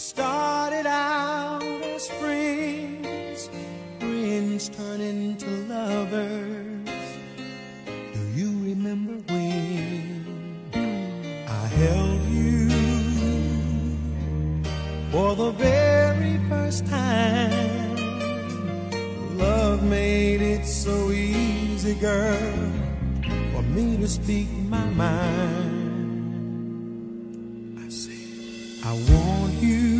started out as friends, friends turn into lovers. Do you remember when I held you for the very first time? Love made it so easy, girl, for me to speak my mind. I want you.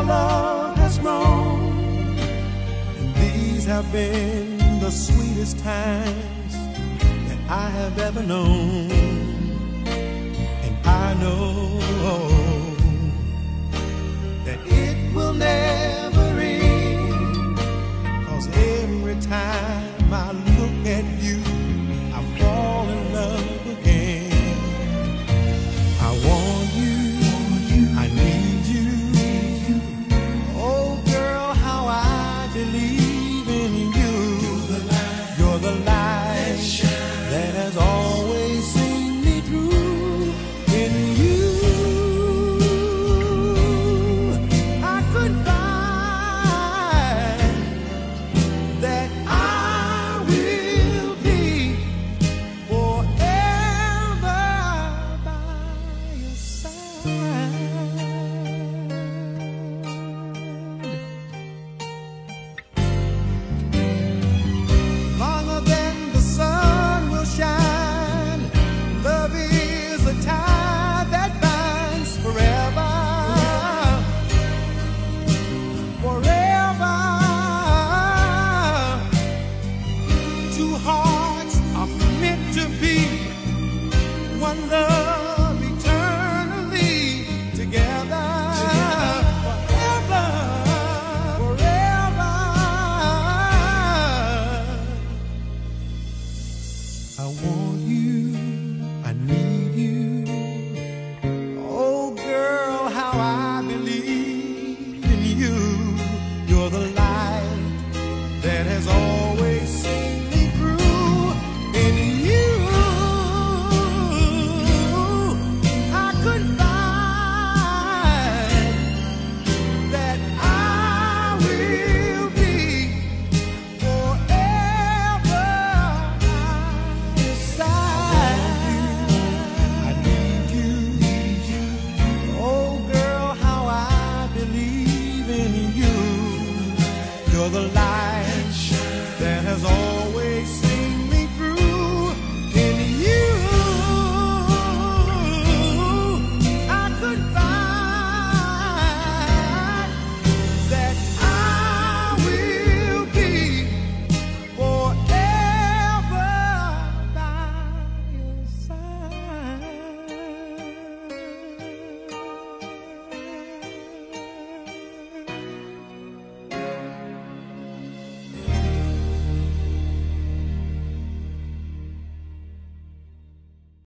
our love has grown. And these have been the sweetest times that I have ever known. And I know. You're the